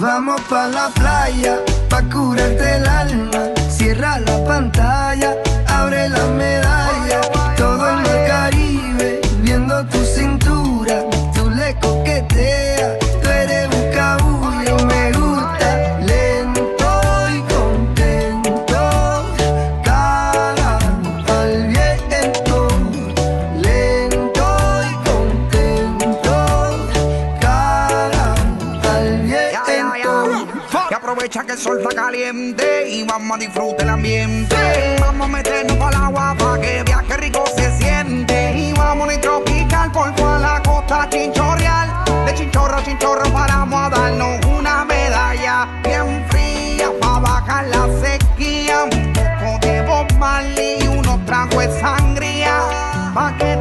Vamos pa la playa, pa curarte Y aprovecha que el sol está caliente y vamos a disfrutar el ambiente. Vamos a meternos para el agua para que viaje rico se siente. Y vamos a tropical por toda la costa chinchorreal. De chinchorro a chinchorro paramos a darnos una medalla bien fría para bajar la sequía. Un poco de Bob y unos tragos de sangría. Pa' que